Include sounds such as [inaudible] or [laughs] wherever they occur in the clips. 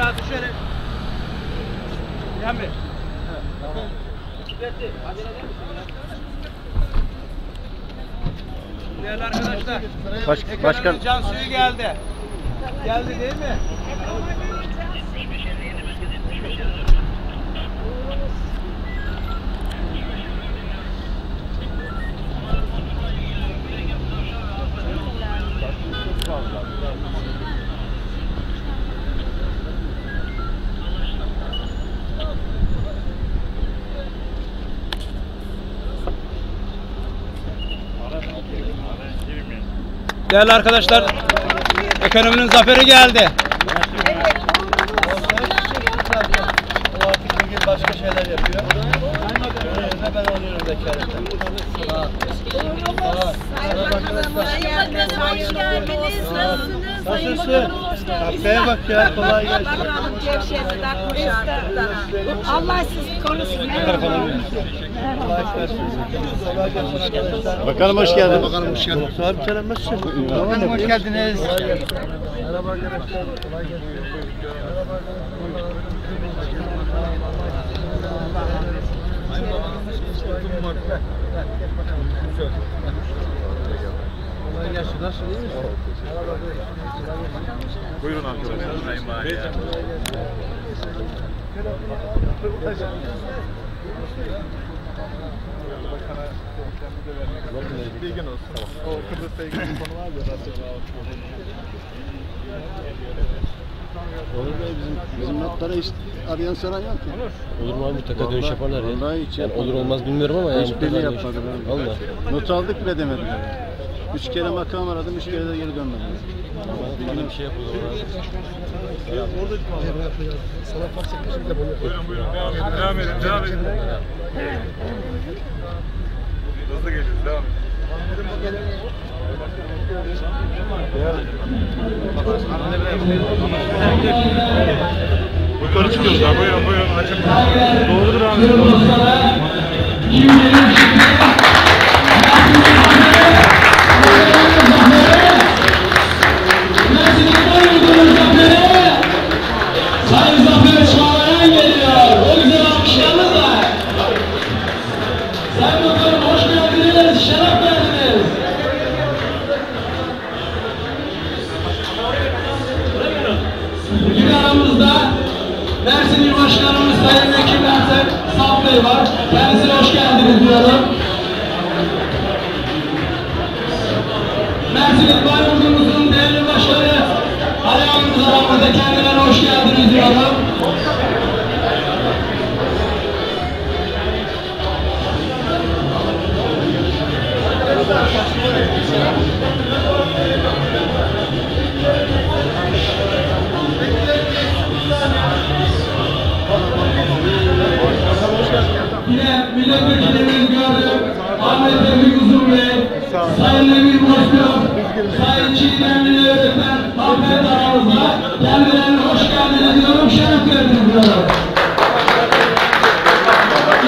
aşağı düşerim. Yan Bey. Fethi, acele eder misin? Değerli arkadaşlar. Baş, başkan can suyu geldi. Geldi değil mi? Değerli arkadaşlar, ekonominin zaferi geldi. başka şeyler yapıyor. Ben alıyorum vekaletten. Nasılsın? Bak ya kolay gelsin. Allah sizi korusun. Bakanım hoş geldin. Bakanım hoş geldin. Mustafa abi selam nasılsın? Bakanım hoş geldiniz. Merhaba arkadaşlar. Kolay gelsin. Merhaba Kolay gelsin. Nasılsın? iyi misin? Buyurun arkadaşlar. Bahri. Bilgin olsun. O Kıbrıs'ta ilgili bir konu var ya. Olur Bey bizim, bizim notlara hiç arayan soran yok ki. Olur mu abi mutlaka dönüş yaparlar ya. Vallahi hiç yani olur olmaz bilmiyorum ama yani Hiçbirini mutlaka dönüş- yapmadılar. Valla. Not aldık bile demediler. Üç kere makam aradım, üç kere de geri dönmediler. Bana bir şey yapıldı ona. Buyurun buyurun devam edin. Devam edin. Devam edin. Hızlı geliyoruz. Devam edin. Yukarı çıkıyoruz. Buyurun buyurun. Açın. Doğrudur abi. Sayın Mersin Saf Bey var. Kendisine hoş geldiniz diyorum. Mersin İtfaiye Kurumumuzun değerli başkanı Ali abimiz aramızda kendilerine hoş geldiniz diyorum. Yine milletvekillerimiz gördüm. Ahmet Tevfik Uzun Bey, Sayın Nebi Bozkurt, Sayın Çiğdemli Öğretmen, Ahmet aramızda. Kendilerine hoş geldiniz diyorum, şeref verdiniz diyorum.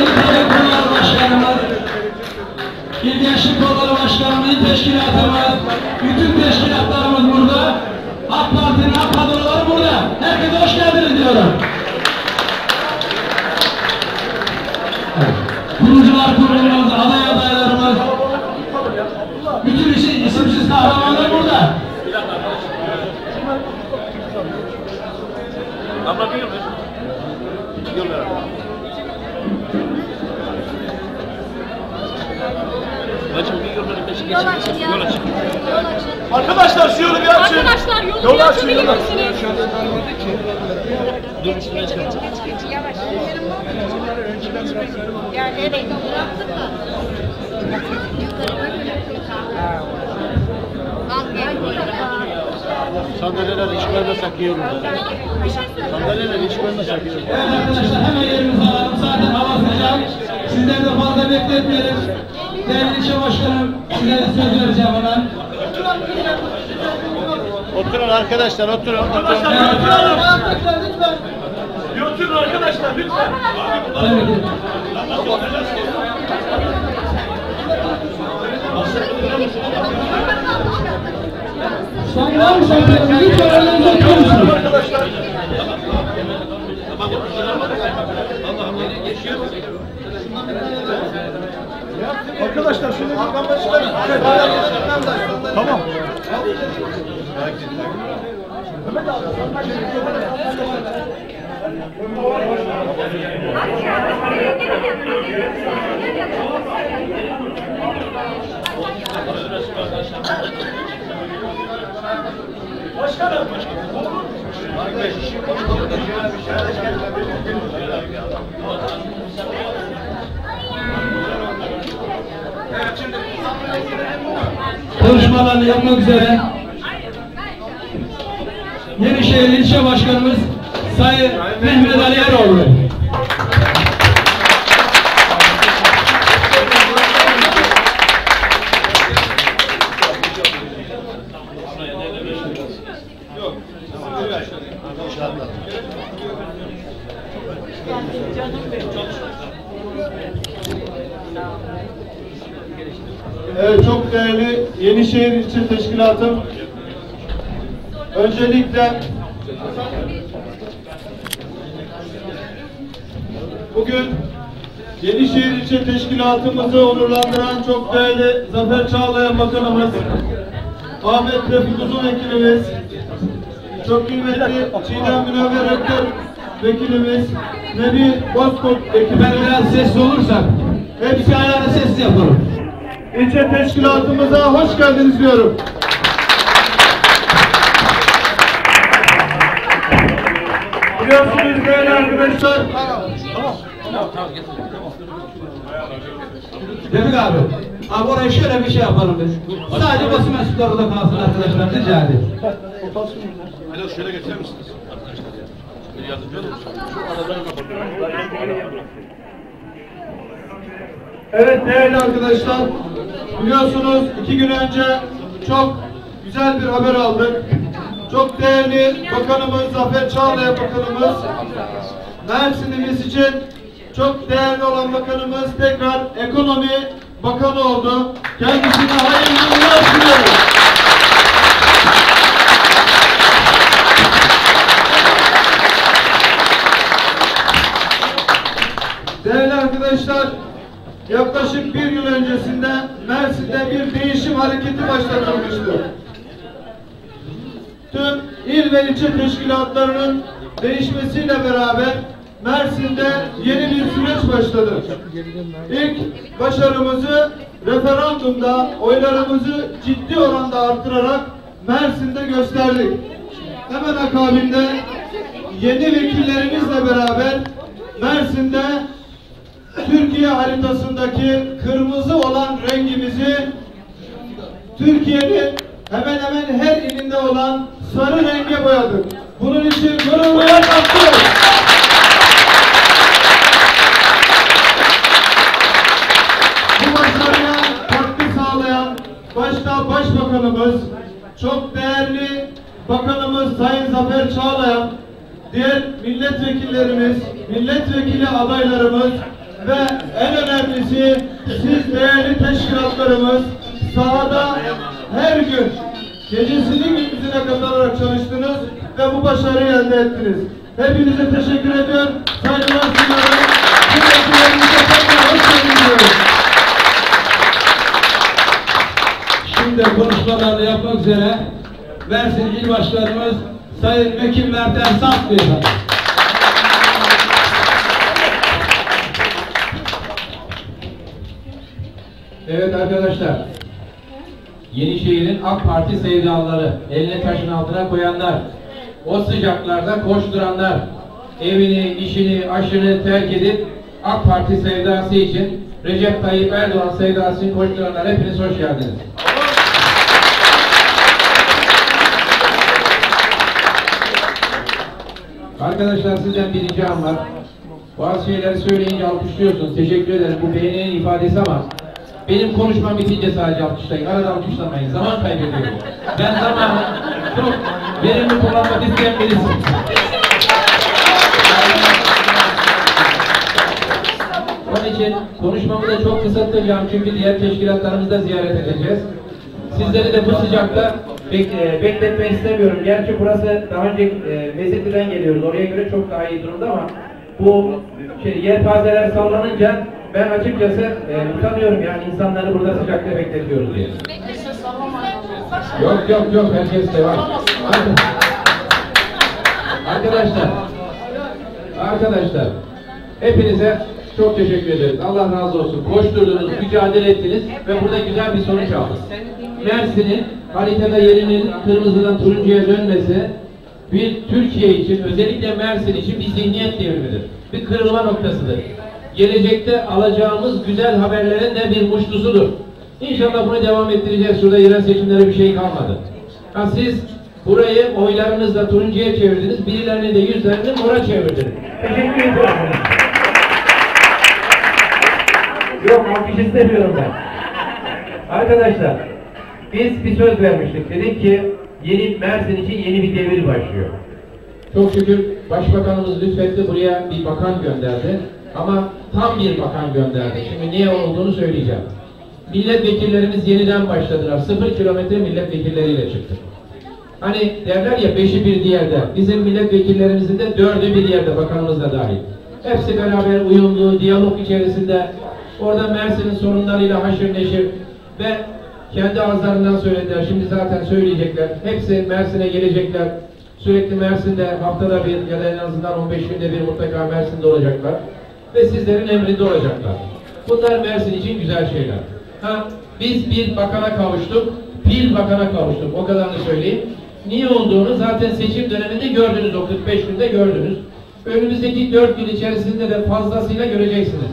İl Tarım Kolları Başkanımız, İl Gençlik Kolları Başkanımız, İl Teşkilatımız, bütün teşkilatlarımız Arkadaşlar şu yolu bir açın. Arkadaşlar yolu Yolu bir açın, açabilir yolu. misiniz? Ya nereye bıraktın mı? Sandalyeler hiç koymasak iyi olur. Sandalyeler iyi olur. Evet arkadaşlar hemen yerimizi alalım. Zaten hava sıcak. Sizleri de fazla bekletmeyelim. Değerli ilçe başkanım, size söz vereceğim hemen. Oturun arkadaşlar, oturun. oturun. Bir oturun arkadaşlar lütfen. Tabii mı sayın? Lütfen önlerinize oturur musunuz? Arkadaşlar. Arkadaşlar şimdi bir kamera çıkarın. Tamam. Konuşmalarını yapmak üzere Yenişehir İlçe Başkanımız Sayın Mehmet Ali Eroğlu. Evet, çok değerli Yenişehir İlçe Teşkilatım. Öncelikle bugün Yenişehir İlçe Teşkilatımızı onurlandıran çok değerli Zafer Çağlayan Bakanımız, Ahmet Refik Uzun Vekilimiz, çok kıymetli Çiğdem Münevver Rektör Vekilimiz, Nebi Bozkurt Vekilimiz. Ben biraz sesli olursak hepsi ayağına sesli yapalım. İlçe teşkilatımıza hoş geldiniz diyorum. Biliyorsunuz değerli arkadaşlar. Demir abi. Abi oraya şöyle bir şey yapalım biz. Sadece basın mensupları orada kalsın arkadaşlar rica edeyim. Evet değerli arkadaşlar. Biliyorsunuz iki gün önce çok güzel bir haber aldık. Çok değerli Bakanımız Zafer Çağlayan Bakanımız Mersin'imiz için çok değerli olan bakanımız tekrar ekonomi bakanı oldu. Kendisine hayırlı uğurlar diliyorum. Değerli arkadaşlar, yaklaşık bir yıl öncesinde Mersin'de bir değişim hareketi başlatılmıştı. Tüm il ve ilçe teşkilatlarının değişmesiyle beraber Mersin'de yeni bir süreç başladı. İlk başarımızı referandumda oylarımızı ciddi oranda arttırarak Mersin'de gösterdik. Hemen akabinde yeni vekillerimizle beraber Mersin'de Türkiye haritasındaki kırmızı olan rengimizi Türkiye'nin hemen hemen her ilinde olan sarı renge boyadık. Bunun için gururla kaptırıyoruz. Bu başarıya katkı sağlayan başta Başbakanımız, çok değerli Bakanımız Sayın Zafer Çağlayan, diğer milletvekillerimiz, milletvekili adaylarımız ve en önemlisi siz değerli teşkilatlarımız sahada her gün gecesini gündüzüne katarak çalıştınız ve bu başarıyı elde ettiniz. Hepinize teşekkür ediyorum. Saygılar sunuyorum. Şimdi konuşmalarını yapmak üzere Mersin İl Başkanımız Sayın Vekil Mert Ersat Beyefendi. Evet arkadaşlar. Yenişehir'in AK Parti sevdalıları, elini taşın altına koyanlar, o sıcaklarda koşturanlar, evini, işini, aşını terk edip AK Parti sevdası için Recep Tayyip Erdoğan sevdası için koşturanlar hepiniz hoş geldiniz. Arkadaşlar sizden bir ricam var. Bazı şeyleri söyleyince alkışlıyorsunuz. Teşekkür ederim. Bu beğeninin ifadesi ama benim konuşmam bitince sadece alkışlayın. Arada alkışlamayın. Zaman kaybediyorum. Ben zamanı çok verimli kullanmak isteyen birisiyim. Onun için konuşmamı da çok kısaltacağım çünkü diğer teşkilatlarımızı da ziyaret edeceğiz. Sizleri de bu sıcakta bek- e, bekletmek istemiyorum. Gerçi burası daha önce e, Mezitli'den geliyoruz. Oraya göre çok daha iyi durumda ama bu şey, yelpazeler sallanınca ben açıkçası e, utanıyorum yani insanları burada sıcakta bekletiyoruz diye. Yok yok yok herkes devam. Arkadaşlar, arkadaşlar hepinize çok teşekkür ederiz. Allah razı olsun. Koşturdunuz, mücadele ettiniz ve burada güzel bir sonuç aldık. Mersin'in haritada yerinin kırmızıdan turuncuya dönmesi bir Türkiye için, özellikle Mersin için bir zihniyet devrimidir. Bir kırılma noktasıdır. Gelecekte alacağımız güzel haberlerin de bir muştusudur. İnşallah bunu devam ettireceğiz. Şurada yerel seçimlere bir şey kalmadı. Ha siz burayı oylarınızla turuncuya çevirdiniz, birilerinin de yüzlerini mora çevirdiniz. Teşekkür ediyorum. Yok alkış istemiyorum ben. Arkadaşlar, biz bir söz vermiştik. Dedik ki yeni Mersin için yeni bir devir başlıyor. Çok şükür Başbakanımız lütfetti buraya bir bakan gönderdi. Ama tam bir bakan gönderdi. Şimdi niye olduğunu söyleyeceğim. Milletvekillerimiz yeniden başladılar. Sıfır kilometre milletvekilleriyle çıktık. Hani derler ya beşi bir diğerde. Bizim milletvekillerimizin de dördü bir yerde bakanımız da dahil. Hepsi beraber uyumlu, diyalog içerisinde orada Mersin'in sorunlarıyla haşır neşir ve kendi ağızlarından söylediler. Şimdi zaten söyleyecekler. Hepsi Mersin'e gelecekler. Sürekli Mersin'de haftada bir ya da en azından 15 günde bir mutlaka Mersin'de olacaklar. Ve sizlerin emrinde olacaklar. Bunlar Mersin için güzel şeyler. Ha, biz bir bakana kavuştuk, bir bakana kavuştuk. O kadarını söyleyeyim. Niye olduğunu zaten seçim döneminde gördünüz, o 45 günde gördünüz. Önümüzdeki 4 yıl içerisinde de fazlasıyla göreceksiniz.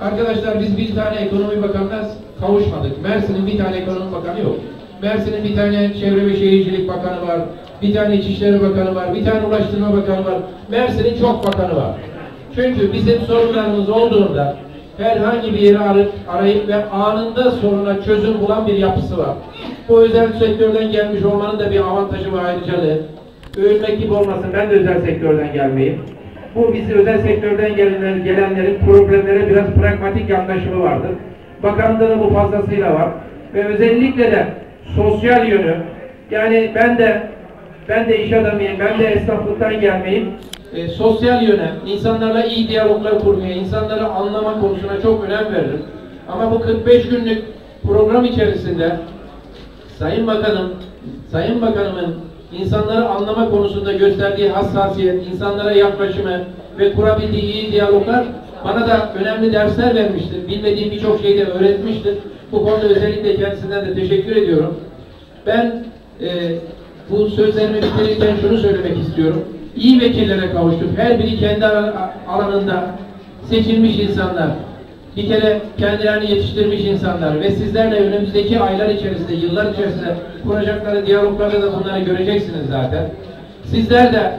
Arkadaşlar biz bir tane ekonomi bakanına kavuşmadık. Mersin'in bir tane ekonomi bakanı yok. Mersin'in bir tane çevre ve şehircilik bakanı var. Bir tane İçişleri Bakanı var. Bir tane Ulaştırma Bakanı var. Mersin'in çok bakanı var. Çünkü bizim sorunlarımız olduğunda herhangi bir yeri arayıp, arayıp ve anında soruna çözüm bulan bir yapısı var. Bu özel sektörden gelmiş olmanın da bir avantajı ve ayrıcalığı. Övünmek gibi olmasın ben de özel sektörden gelmeyeyim. Bu bizi özel sektörden gelenler, gelenlerin problemlere biraz pragmatik yaklaşımı vardır. Da bu fazlasıyla var. Ve özellikle de sosyal yönü yani ben de ben de iş adamıyım, ben de esnaflıktan gelmeyim. E, sosyal yöne, insanlarla iyi diyaloglar kurmaya, insanları anlama konusuna çok önem veririm. Ama bu 45 günlük program içerisinde Sayın Bakanım, Sayın Bakanımın insanları anlama konusunda gösterdiği hassasiyet, insanlara yaklaşımı ve kurabildiği iyi diyaloglar bana da önemli dersler vermiştir. Bilmediğim birçok şeyi de öğretmiştir. Bu konuda özellikle kendisinden de teşekkür ediyorum. Ben e, bu sözlerimi bitirirken şunu söylemek istiyorum. İyi vekillere kavuştuk. Her biri kendi alan- alanında seçilmiş insanlar. Bir kere kendilerini yetiştirmiş insanlar ve sizlerle önümüzdeki aylar içerisinde, yıllar içerisinde kuracakları diyaloglarda da bunları göreceksiniz zaten. Sizler de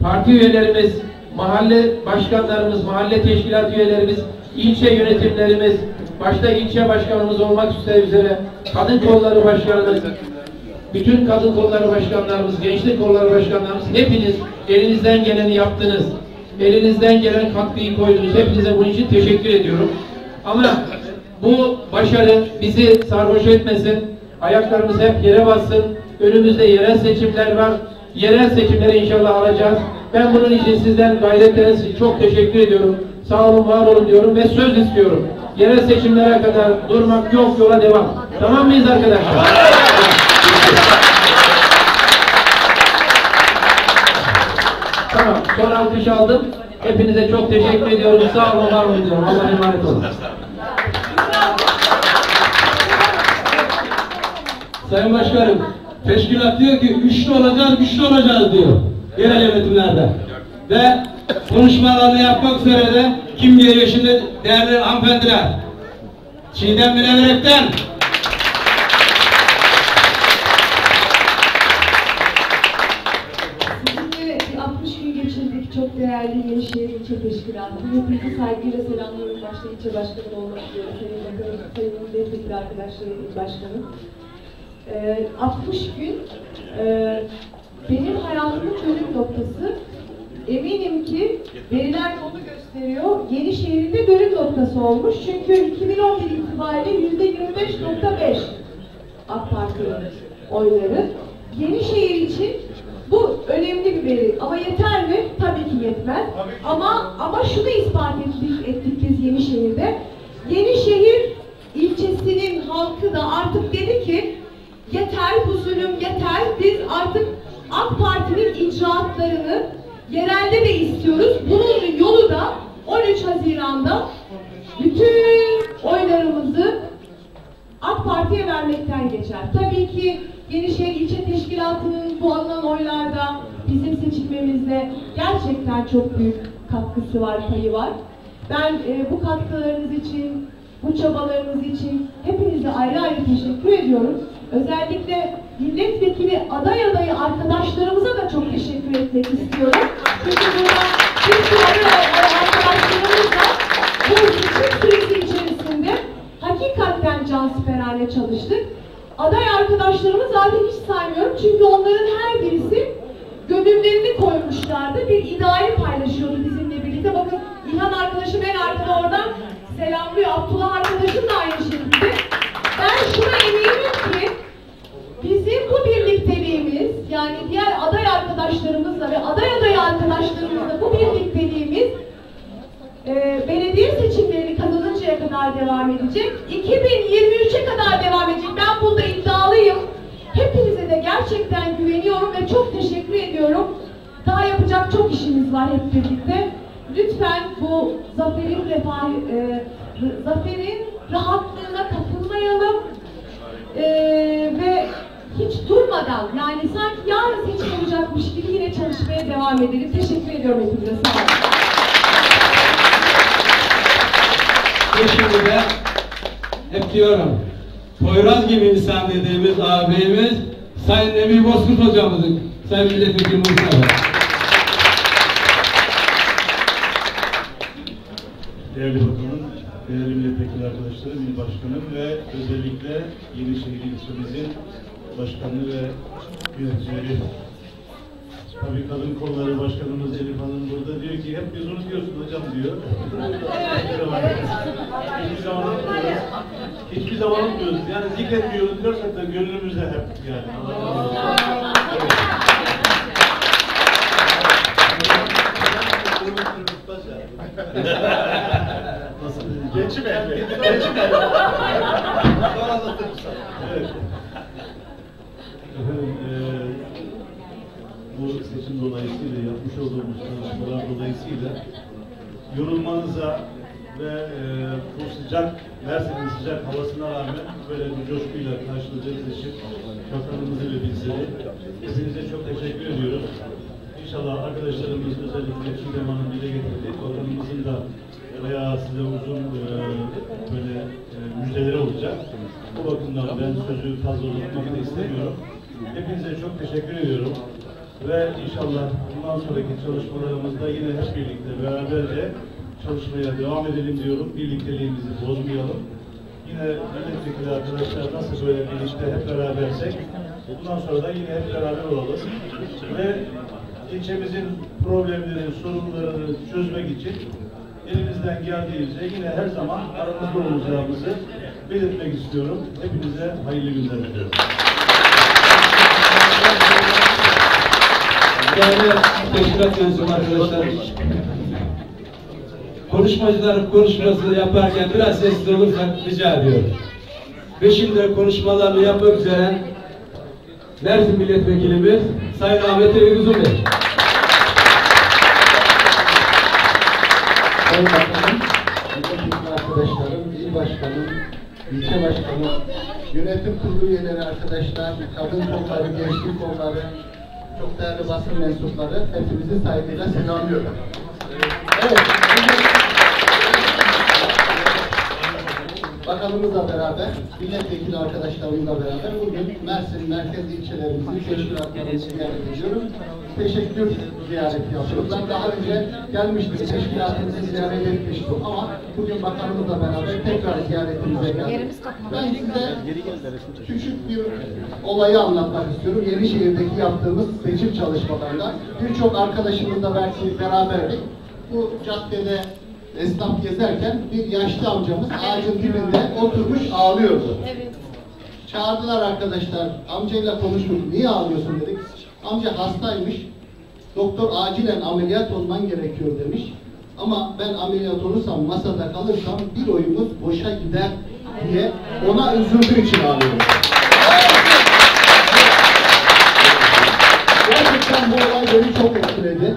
parti üyelerimiz, mahalle başkanlarımız, mahalle teşkilat üyelerimiz, ilçe yönetimlerimiz, başta ilçe başkanımız olmak üzere kadın kolları başkanımız, bütün kadın kolları başkanlarımız, gençlik kolları başkanlarımız hepiniz elinizden geleni yaptınız. Elinizden gelen katkıyı koydunuz. Hepinize bunun için teşekkür ediyorum. Ama bu başarı bizi sarhoş etmesin. Ayaklarımız hep yere bassın. Önümüzde yerel seçimler var. Yerel seçimleri inşallah alacağız. Ben bunun için sizden gayretleriniz için çok teşekkür ediyorum. Sağ olun, var olun diyorum ve söz istiyorum. Yerel seçimlere kadar durmak yok, yola devam. Tamam mıyız arkadaşlar? Tamam, son alkış aldım. Hepinize çok teşekkür ediyorum. Sağ olun, var olun diyorum. Allah'a emanet olun. Sayın Başkanım, teşkilat diyor ki güçlü olacağız, güçlü olacağız diyor. Yerel yönetimlerde. Ve konuşmalarını yapmak üzere de kim geliyor şimdi değerli hanımefendiler? Çiğdem Bineverek'ten Sizinle bir 60 gün geçirdik. Çok değerli Yenişehir İlçe Teşkilatı. Hepinizi saygıyla selamlıyorum. Başta ilçe başkanı olmak üzere. Sayın Bakanım, Sayın Milletvekili arkadaşlarım, il başkanım. Ee, 60 gün e, benim hayatımın dönüm noktası. Eminim ki veriler onu gösteriyor. Yenişehir'in de dönüm noktası olmuş. Çünkü 2011 itibariyle %25.5 AK Parti oyları. Yenişehir için bu önemli bir veri. Ama yeter mi? Tabii ki yetmez. Ama ama şunu ispat ettik, ettik biz Yenişehir'de. Yenişehir ilçesinin halkı da artık dedi ki yeter bu zulüm yeter. Biz artık AK Parti'nin icraatlarını yerelde de istiyoruz. Bunun yolu da 13 Haziran'da bütün oylarımızı AK Parti'ye vermekten geçer. Tabii ki Yenişehir İlçe Teşkilatı'nın bu alınan oylarda bizim seçilmemizde gerçekten çok büyük katkısı var, payı var. Ben e, bu katkılarınız için, bu çabalarınız için hepinize ayrı ayrı teşekkür ediyorum. Özellikle milletvekili aday adayı arkadaşlarımıza da çok teşekkür etmek istiyorum. Çünkü burada bir sürü arkadaşlarımızla bu seçim süresi içerisinde hakikaten cansiperane çalıştık. Aday arkadaşlarımı zaten hiç saymıyorum çünkü onların her birisi gönüllerini koymuşlardı. Bir ideali paylaşıyordu bizimle birlikte. Bakın İlhan arkadaşım en arkada oradan selamlıyor. Abdullah arkadaşım da aynı şekilde. Ben şuna eminim ki bizim bu birlikteliğimiz yani diğer aday arkadaşlarımızla ve aday adayı arkadaşlarımızla bu birlikteliğimiz e, belediye seçimlerini kazanıncaya kadar devam edecek. 2023'e kadar devam edecek. Ben bunda iddialıyım. Hepinize de gerçekten güveniyorum ve çok teşekkür ediyorum. Daha yapacak çok işimiz var hep birlikte. Lütfen bu zaferin refah, e, zaferin rahatlığına kapılmayalım. E, ve hiç durmadan yani sanki yarın seçim olacakmış gibi yine çalışmaya devam edelim. Teşekkür ediyorum hepinize. Sağ olun. Ve şimdi de hep diyorum, Poyraz gibi insan dediğimiz ağabeyimiz Sayın Nebi Bozkurt hocamızın, Sayın Milletvekili Mustafa. Değerli bakanım, değerli milletvekili arkadaşlarım, il başkanım ve özellikle Yenişehir ilçemizin başkanı ve yöneticileri. Tabii kadın kolları başkanımız Elif Hanım burada diyor ki hep biz unutuyorsun hocam diyor. Hiçbir zaman unutmuyoruz. Hiçbir zaman unutmuyoruz. Yani zikretmiyoruz diyorsak da gönlümüzde hep yani. Evet. [laughs] Nasıl? Geçim evli. Geçim evli. Sonra anlatırım sana. Evet. Efendim, eee, bu seçim dolayısıyla yapmış olduğumuz çalışmalar dolayısıyla yorulmanıza ve eee, bu sıcak, Mersin'in sıcak havasına rağmen böyle bir coşkuyla karşılayacağınız için bakanımızı ve bizleri hepinize çok teşekkür ediyoruz. İnşallah arkadaşlarımız özellikle Çiğdem Hanım dile getirdi. Bakanımızın da bayağı size uzun eee, böyle eee, müjdeleri olacak. Bu bakımdan ben sözü fazla uzatmak istemiyorum. Hepinize çok teşekkür ediyorum. Ve inşallah bundan sonraki çalışmalarımızda yine hep birlikte beraberce çalışmaya devam edelim diyorum. Birlikteliğimizi bozmayalım. Yine milletvekili arkadaşlar nasıl böyle birlikte hep berabersek bundan sonra da yine hep beraber olalım. Ve ilçemizin problemlerini, sorunlarını çözmek için elimizden geldiğince yine her zaman aramızda olacağımızı belirtmek istiyorum. Hepinize hayırlı günler diliyorum. Değerli teşkilat mensubu arkadaşlar, konuşmacılar konuşmasını yaparken biraz sessiz olursak rica ediyorum. Ve şimdi konuşmalarını yapmak üzere Mersin Milletvekilimiz Sayın Ahmet Uzun Bey. Sayın Bakanım, milletvekili arkadaşlarım, il başkanım, ilçe başkanım, yönetim kurulu üyeleri arkadaşlar, kadın kolları, gençlik kolları, çok değerli basın mensupları, hepinizi saygıyla selamlıyorum. Evet, bakanımızla beraber, milletvekili arkadaşlarımızla beraber bugün Mersin merkez ilçelerimizin teşkilatlarını ziyaret ediyorum. Teşekkür ziyareti yapıyoruz. Ben daha önce gelmiştim, teşkilatımızı ziyaret etmiştim ama bugün bakanımızla beraber tekrar ziyaretimize geldik. Ben size küçük bir olayı anlatmak istiyorum. Yenişehir'deki yaptığımız seçim çalışmalarında birçok arkadaşımızla belki beraberdik. Bu caddede esnaf gezerken bir yaşlı amcamız ağacın dibinde oturmuş ağlıyordu. Çağırdılar arkadaşlar. Amcayla konuştuk. Niye ağlıyorsun dedik. Amca hastaymış. Doktor acilen ameliyat olman gerekiyor demiş. Ama ben ameliyat olursam masada kalırsam bir oyumuz boşa gider diye ona üzüldüğü için ağlıyorum. Gerçekten bu olay beni çok etkiledi.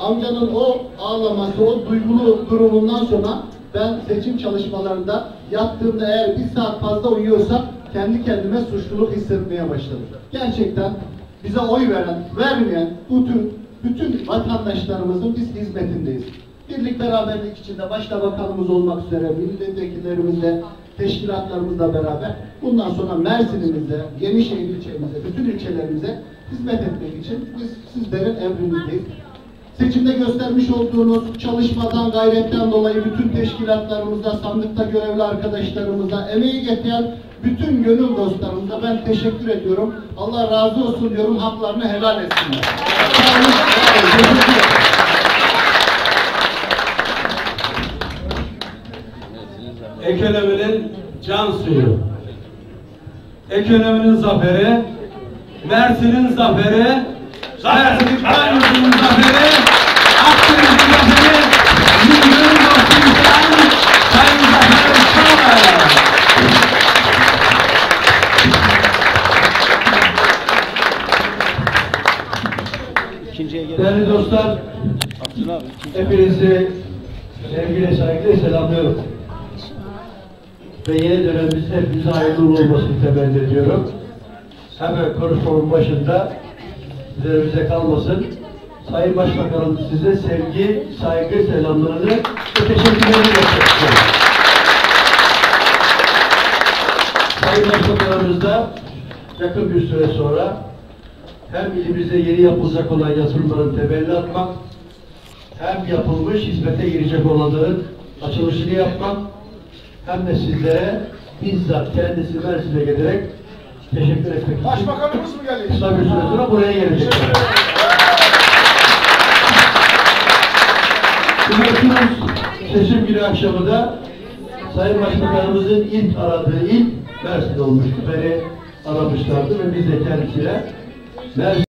Amcanın o ağlaması, o duygulu durumundan sonra ben seçim çalışmalarında yattığımda eğer bir saat fazla uyuyorsam kendi kendime suçluluk hissetmeye başladım. Gerçekten bize oy veren, vermeyen bütün bütün vatandaşlarımızın biz hizmetindeyiz. Birlik beraberlik içinde başta bakanımız olmak üzere milletvekillerimizle, teşkilatlarımızla beraber bundan sonra Mersin'imize, Yenişehir ilçemize, bütün ilçelerimize hizmet etmek için biz sizlerin emrinizdeyiz. Seçimde göstermiş olduğunuz çalışmadan, gayretten dolayı bütün teşkilatlarımıza, sandıkta görevli arkadaşlarımıza, emeği getiren bütün gönül dostlarımıza ben teşekkür ediyorum. Allah razı olsun diyorum, haklarını helal etsinler. Ekonominin can suyu. Ekonominin zaferi, Mersin'in zaferi, Mersin'in Kanyolu'nun zaferi, Akdeniz'in zaferi, milyon dostumuzdan Sayın Zafer Değerli dostlar, hepinizi sevgiyle saygıyla selamlıyorum. Ve yeni dönemimiz hepinize hayırlı uğurlu olmasını temenni ediyorum. Hemen konuşmamın başında üzerimize kalmasın. Sayın Başbakanım size sevgi, saygı selamlarını ve teşekkürlerimi iletmek istiyorum. Sayın Başbakanımız da yakın bir süre sonra hem ilimizde yeni yapılacak olan yatırımların temelini atmak, hem yapılmış hizmete girecek olanların açılışını yapmak, hem de sizlere bizzat kendisi Mersin'e gelerek teşekkür etmek Başbakanımız mı geliyor? kısa bir süre sonra buraya gelecek. Biliyorsunuz seçim günü akşamı da Sayın Başbakanımızın ilk aradığı il Mersin olmuştu. Beni aramışlardı ve biz de kendisine Mersin